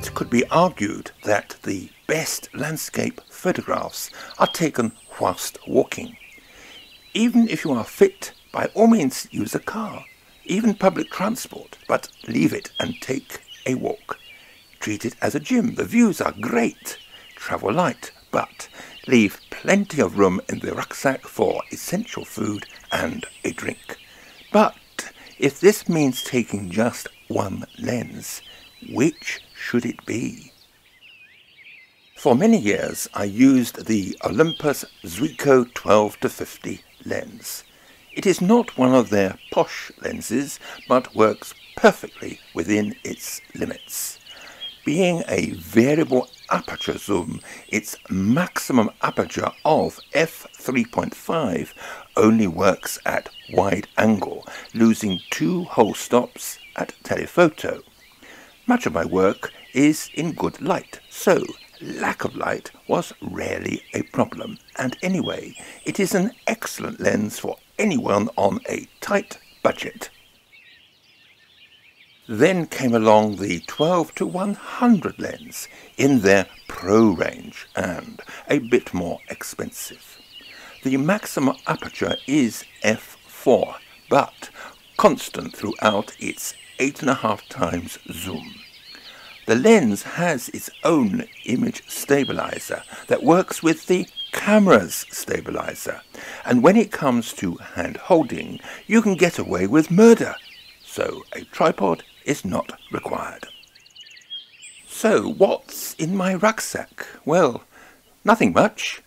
It could be argued that the best landscape photographs are taken whilst walking. Even if you are fit, by all means use a car, even public transport, but leave it and take a walk. Treat it as a gym. The views are great. Travel light, but leave plenty of room in the rucksack for essential food and a drink. But if this means taking just one lens, which should it be? For many years I used the Olympus Zuiko 12 to 50 lens. It is not one of their posh lenses, but works perfectly within its limits. Being a variable aperture zoom, its maximum aperture of f3.5 only works at wide angle, losing two whole stops at telephoto. Much of my work is in good light, so lack of light was rarely a problem. And anyway, it is an excellent lens for anyone on a tight budget. Then came along the 12 to 100 lens in their Pro range and a bit more expensive. The maximum aperture is f4, but constant throughout its 8.5 times zoom. The lens has its own image stabilizer that works with the camera's stabilizer, and when it comes to hand holding, you can get away with murder. So a tripod is not required. So, what's in my rucksack? Well, nothing much.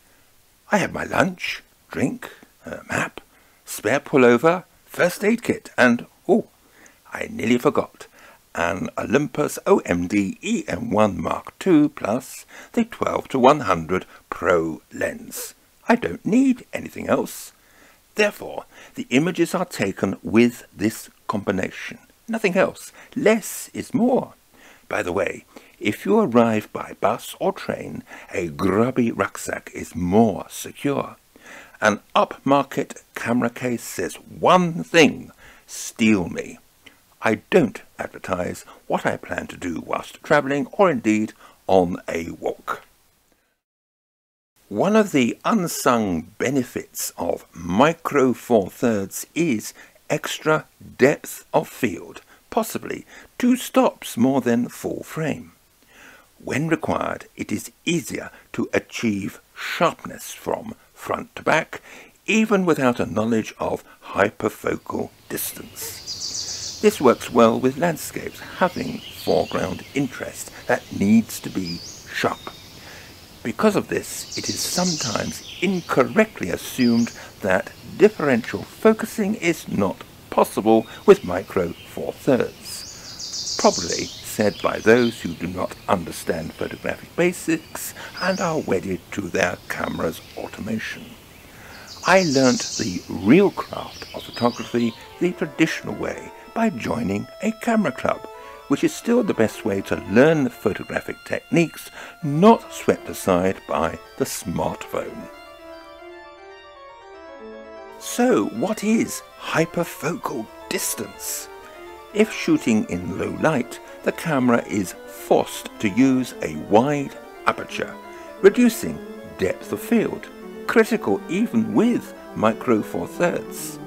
I have my lunch, drink, a map, spare pullover, first aid kit, and, oh, I nearly forgot, an Olympus OMD EM1 Mark II plus the 12 to 100 Pro lens. I don't need anything else. Therefore, the images are taken with this combination. Nothing else. Less is more. By the way, if you arrive by bus or train, a grubby rucksack is more secure. An upmarket camera case says one thing, steal me. I don't advertise what I plan to do whilst travelling or indeed on a walk. One of the unsung benefits of Micro Four Thirds is extra depth of field, possibly two stops more than full frame. When required, it is easier to achieve sharpness from front to back, even without a knowledge of hyperfocal distance. This works well with landscapes having foreground interest that needs to be sharp. Because of this, it is sometimes incorrectly assumed that differential focusing is not possible with Micro Four Thirds. Probably said by those who do not understand photographic basics and are wedded to their camera's automation. I learnt the real craft of photography the traditional way by joining a camera club, which is still the best way to learn the photographic techniques not swept aside by the smartphone. So, what is hyperfocal distance? If shooting in low light, the camera is forced to use a wide aperture, reducing depth of field, critical even with micro four thirds.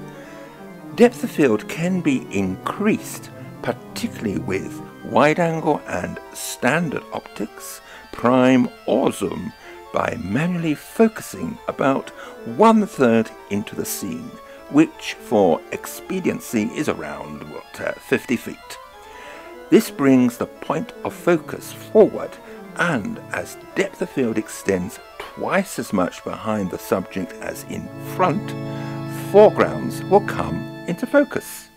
Depth of field can be increased, particularly with wide angle and standard optics, prime or zoom, by manually focusing about one third into the scene, which for expediency is around what, uh, 50 feet. This brings the point of focus forward and as depth of field extends twice as much behind the subject as in front, foregrounds will come into focus.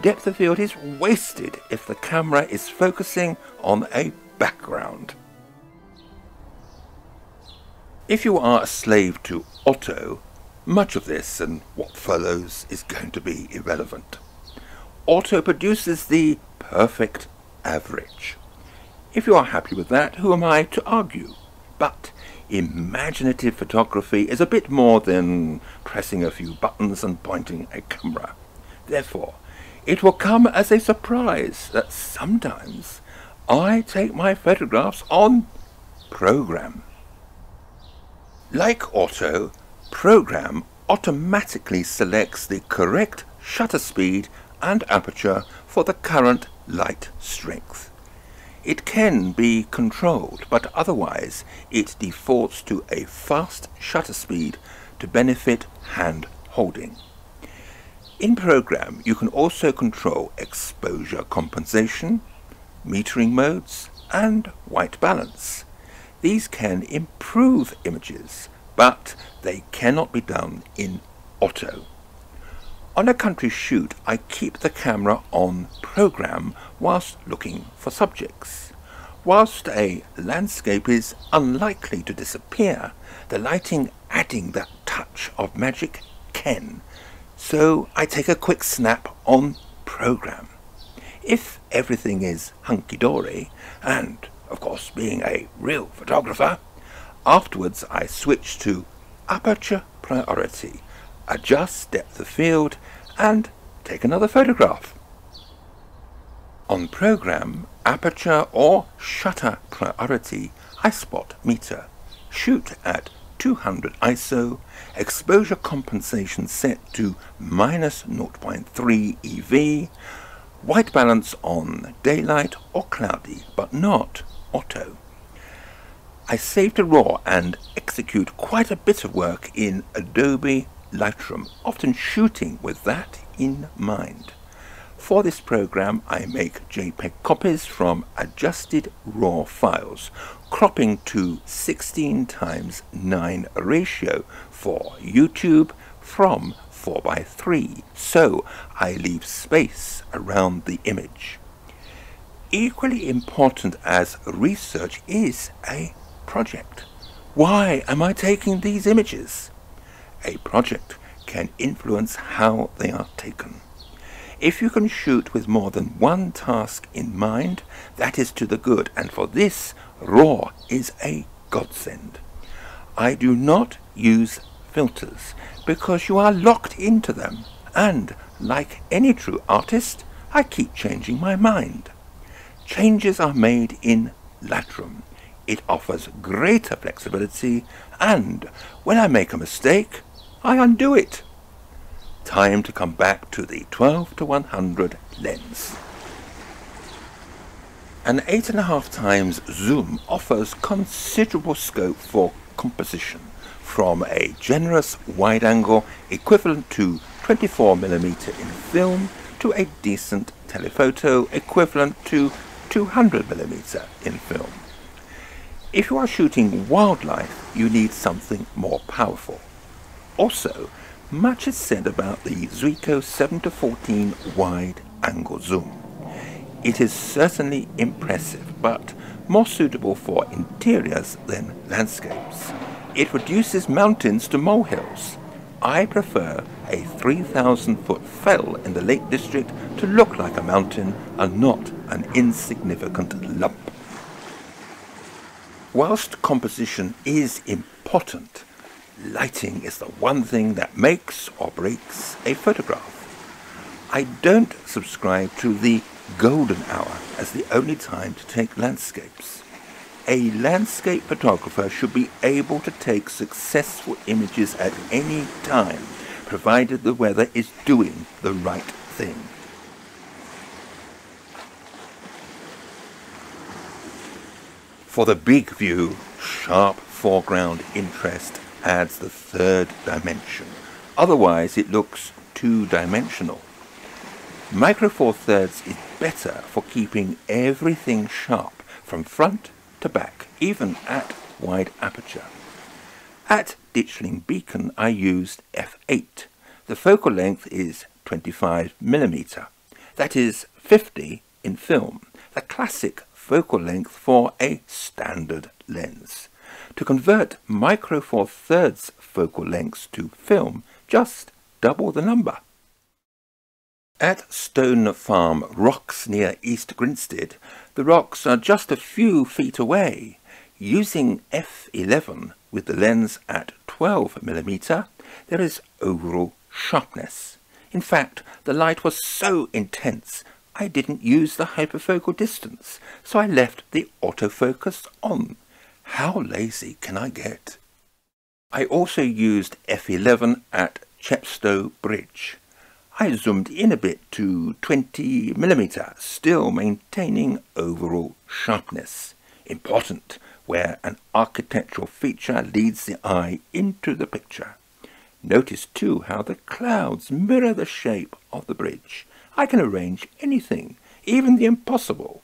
Depth of field is wasted if the camera is focusing on a background. If you are a slave to auto, much of this and what follows is going to be irrelevant. Auto produces the perfect average. If you are happy with that, who am I to argue? But imaginative photography is a bit more than pressing a few buttons and pointing a camera. Therefore, it will come as a surprise that sometimes I take my photographs on program. Like auto, program automatically selects the correct shutter speed and aperture for the current light strength. It can be controlled, but otherwise it defaults to a fast shutter speed to benefit hand holding. In program, you can also control exposure compensation, metering modes, and white balance. These can improve images, but they cannot be done in auto. On a country shoot, I keep the camera on program whilst looking for subjects. Whilst a landscape is unlikely to disappear, the lighting adding that touch of magic can. So I take a quick snap on program. If everything is hunky-dory, and of course being a real photographer, afterwards I switch to aperture priority adjust depth of field, and take another photograph. On program, aperture or shutter priority, I spot meter. Shoot at 200 ISO, exposure compensation set to minus 0.3 EV, white balance on daylight or cloudy, but not auto. I saved a RAW and execute quite a bit of work in Adobe Lightroom, often shooting with that in mind. For this program I make JPEG copies from adjusted RAW files, cropping to 16 times 9 ratio for YouTube from 4x3, so I leave space around the image. Equally important as research is a project. Why am I taking these images? A project can influence how they are taken. If you can shoot with more than one task in mind, that is to the good, and for this, RAW is a godsend. I do not use filters because you are locked into them, and like any true artist, I keep changing my mind. Changes are made in Lightroom. It offers greater flexibility, and when I make a mistake, I undo it. Time to come back to the 12 to 100 lens. An 8.5 times zoom offers considerable scope for composition from a generous wide angle equivalent to 24mm in film to a decent telephoto equivalent to 200mm in film. If you are shooting wildlife, you need something more powerful. Also, much is said about the Zuiko 7 to 14 wide angle zoom. It is certainly impressive, but more suitable for interiors than landscapes. It reduces mountains to molehills. I prefer a 3,000 foot fell in the Lake District to look like a mountain and not an insignificant lump. Whilst composition is important, lighting is the one thing that makes or breaks a photograph. I don't subscribe to the golden hour as the only time to take landscapes. A landscape photographer should be able to take successful images at any time, provided the weather is doing the right thing. For the big view, sharp foreground interest adds the third dimension. Otherwise it looks two-dimensional. Micro Four Thirds is better for keeping everything sharp from front to back, even at wide aperture. At Ditchling Beacon I used f8. The focal length is 25mm. That is 50 in film, the classic focal length for a standard lens. To convert Micro Four Thirds focal lengths to film, just double the number. At Stone Farm Rocks near East Grinstead, the rocks are just a few feet away. Using f11 with the lens at 12mm, there is overall sharpness. In fact, the light was so intense I didn't use the hyperfocal distance, so I left the autofocus on. How lazy can I get? I also used f11 at Chepstow Bridge. I zoomed in a bit to 20mm, still maintaining overall sharpness. Important where an architectural feature leads the eye into the picture. Notice too how the clouds mirror the shape of the bridge. I can arrange anything, even the impossible.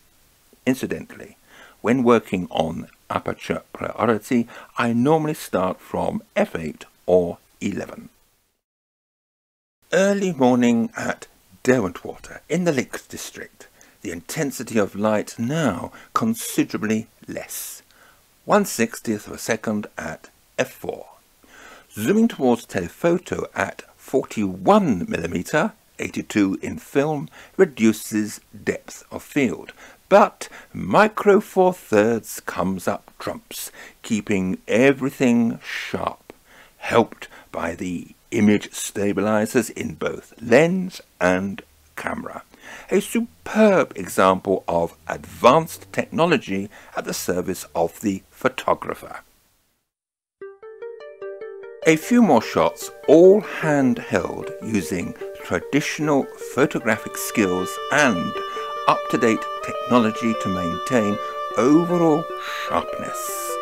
Incidentally, when working on aperture priority, I normally start from f8 or 11. Early morning at Derwentwater in the Lakes District. The intensity of light now considerably less. 1 60th of a second at f4. Zooming towards telephoto at 41mm, 82 in film, reduces depth of field, but Micro Four Thirds comes up trumps, keeping everything sharp, helped by the image stabilizers in both lens and camera. A superb example of advanced technology at the service of the photographer. A few more shots, all handheld using traditional photographic skills and up-to-date technology to maintain overall sharpness.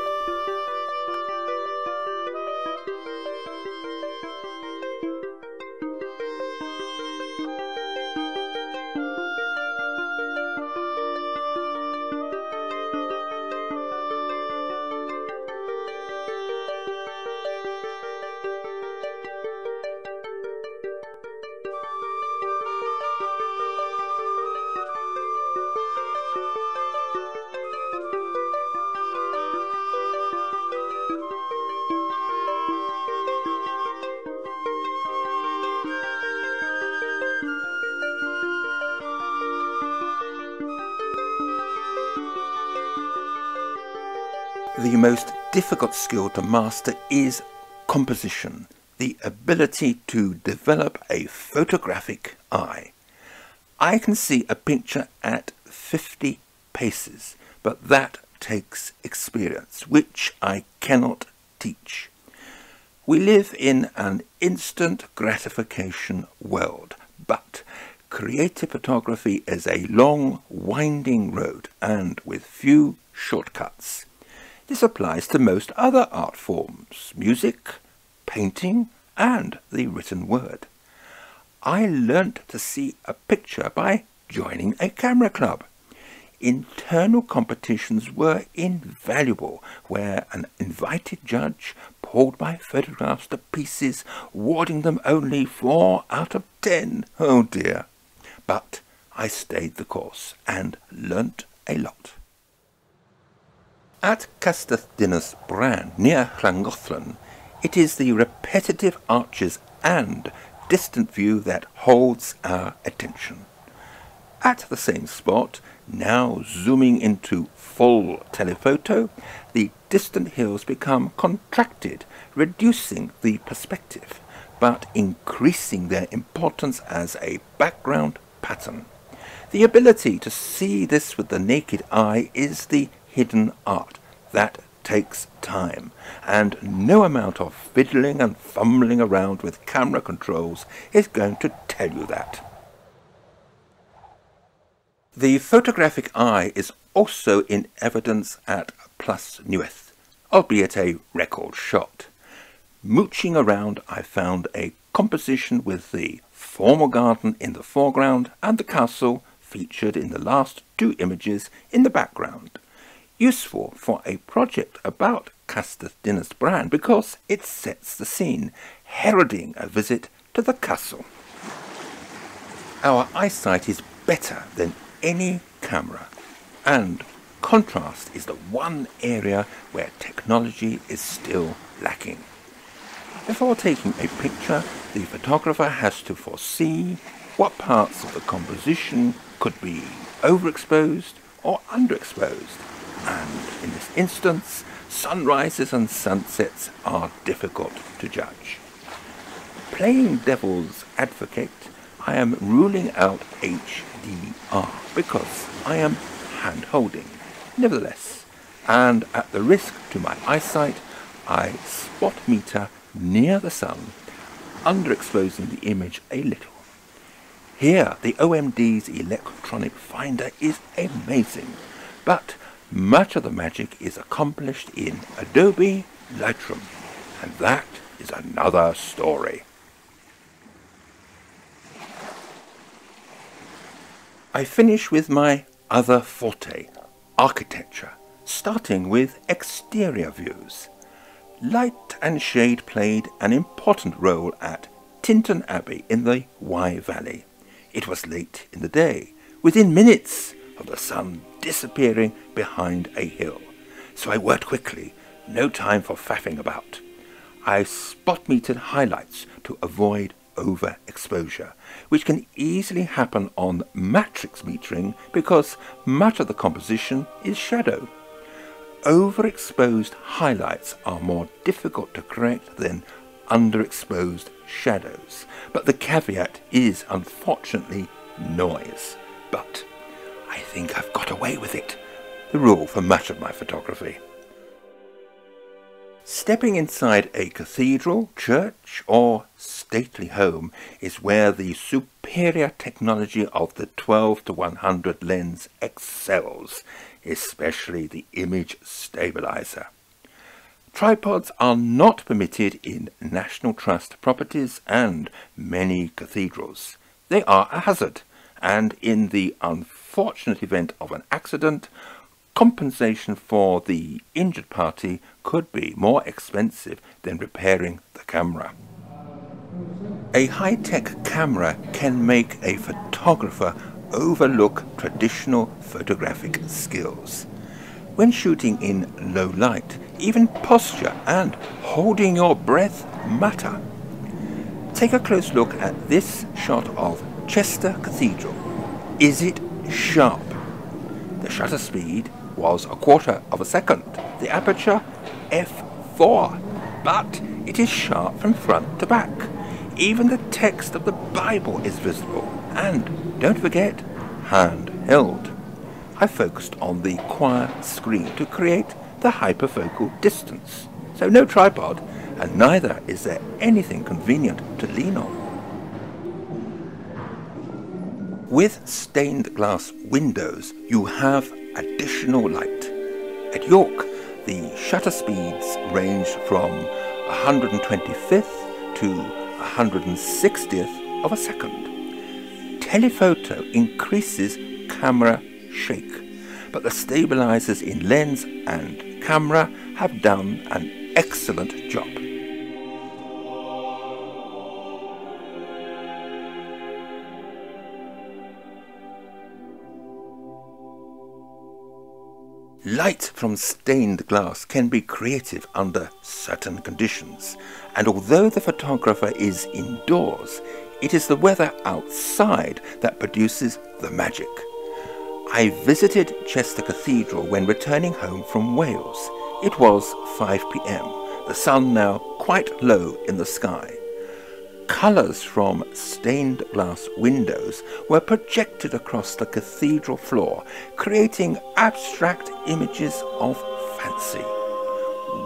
The most difficult skill to master is composition, the ability to develop a photographic eye. I can see a picture at 50 paces, but that takes experience, which I cannot teach. We live in an instant gratification world, but creative photography is a long, winding road and with few shortcuts. This applies to most other art forms, music, painting, and the written word. I learnt to see a picture by joining a camera club. Internal competitions were invaluable, where an invited judge pulled my photographs to pieces, awarding them only four out of ten. Oh dear. But I stayed the course and learnt a lot. At Castell Dinas Bran, near Llangollen, it is the repetitive arches and distant view that holds our attention. At the same spot, now zooming into full telephoto, the distant hills become contracted, reducing the perspective, but increasing their importance as a background pattern. The ability to see this with the naked eye is the hidden art. That takes time, and no amount of fiddling and fumbling around with camera controls is going to tell you that. The photographic eye is also in evidence at Plas Newydd, albeit a record shot. Mooching around, I found a composition with the formal garden in the foreground and the castle featured in the last two images in the background useful for a project about Castell Dinas Bran because it sets the scene, heralding a visit to the castle. Our eyesight is better than any camera, and contrast is the one area where technology is still lacking. Before taking a picture, the photographer has to foresee what parts of the composition could be overexposed or underexposed and in this instance, sunrises and sunsets are difficult to judge. Playing devil's advocate, I am ruling out HDR because I am hand holding. Nevertheless, and at the risk to my eyesight, I spot meter near the sun, underexposing the image a little. Here, the OMD's electronic finder is amazing, but much of the magic is accomplished in Adobe Lightroom, and that is another story. I finish with my other forte, architecture, starting with exterior views. Light and shade played an important role at Tintern Abbey in the Wye Valley. It was late in the day, within minutes of the sun disappearing behind a hill. So I worked quickly, no time for faffing about. I spot metered highlights to avoid overexposure, which can easily happen on matrix metering because much of the composition is shadow. Overexposed highlights are more difficult to correct than underexposed shadows, but the caveat is unfortunately noise. But I think I've got away with it, the rule for much of my photography. Stepping inside a cathedral, church, or stately home is where the superior technology of the 12 to 100 lens excels, especially the image stabilizer. Tripods are not permitted in National Trust properties and many cathedrals. They are a hazard, and in the unfortunate event of an accident, compensation for the injured party could be more expensive than repairing the camera. A high-tech camera can make a photographer overlook traditional photographic skills. When shooting in low light, even posture and holding your breath matter. Take a close look at this shot of Chester Cathedral. Is it sharp? The shutter speed was a quarter of a second. The aperture f4, but it is sharp from front to back. Even the text of the Bible is visible, and don't forget, handheld. I focused on the choir screen to create the hyperfocal distance. So no tripod, and neither is there anything convenient to lean on. With stained glass windows, you have additional light. At York, the shutter speeds range from 125th to 160th of a second. Telephoto increases camera shake, but the stabilizers in lens and camera have done an excellent job. Light from stained glass can be creative under certain conditions, and although the photographer is indoors, it is the weather outside that produces the magic. I visited Chester Cathedral when returning home from Wales. It was 5 pm, the sun now quite low in the sky. Colours from stained glass windows were projected across the cathedral floor, creating abstract images of fancy.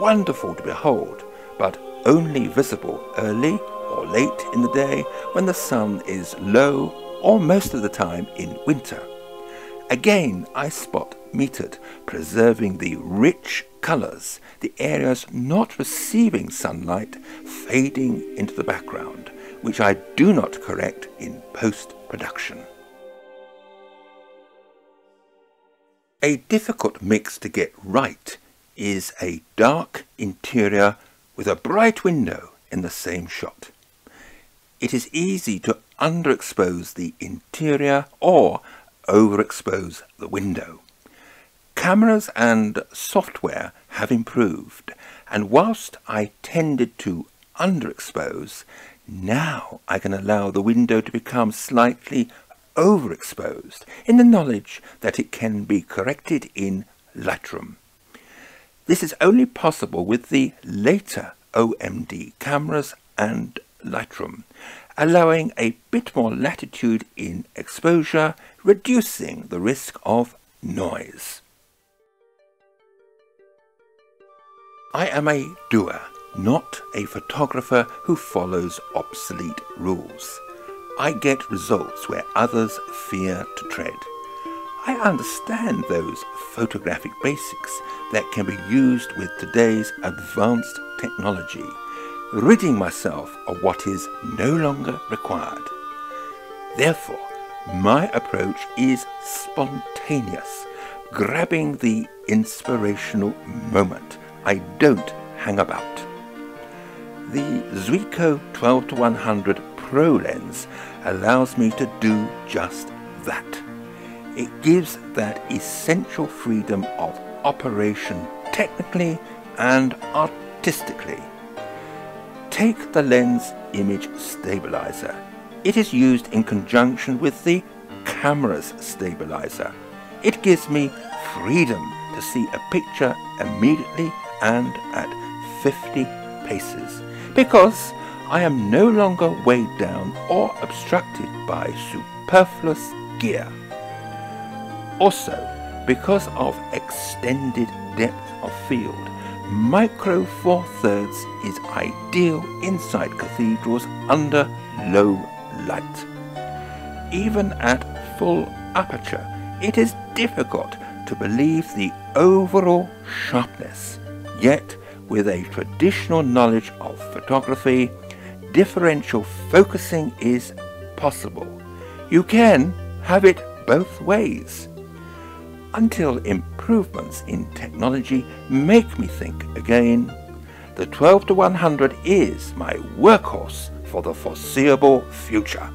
Wonderful to behold, but only visible early or late in the day when the sun is low or most of the time in winter. Again, I spot metered, preserving the rich colours, the areas not receiving sunlight fading into the background, which I do not correct in post-production. A difficult mix to get right is a dark interior with a bright window in the same shot. It is easy to underexpose the interior or overexpose the window. Cameras and software have improved, and whilst I tended to underexpose, now I can allow the window to become slightly overexposed in the knowledge that it can be corrected in Lightroom. This is only possible with the later OMD cameras and Lightroom, allowing a bit more latitude in exposure, reducing the risk of noise. I am a doer, not a photographer who follows obsolete rules. I get results where others fear to tread. I understand those photographic basics that can be used with today's advanced technology, ridding myself of what is no longer required. Therefore, my approach is spontaneous, grabbing the inspirational moment. I don't hang about. The Zuiko 12-100 Pro lens allows me to do just that. It gives that essential freedom of operation technically and artistically. Take the lens image stabilizer. It is used in conjunction with the camera's stabilizer. It gives me freedom to see a picture immediately and at 50 paces because I am no longer weighed down or obstructed by superfluous gear. Also, because of extended depth of field, Micro Four Thirds is ideal inside cathedrals under low light. Even at full aperture, it is difficult to believe the overall sharpness, yet with a traditional knowledge of photography, differential focusing is possible. You can have it both ways until improvements in technology make me think again. The 12 to 100 is my workhorse for the foreseeable future.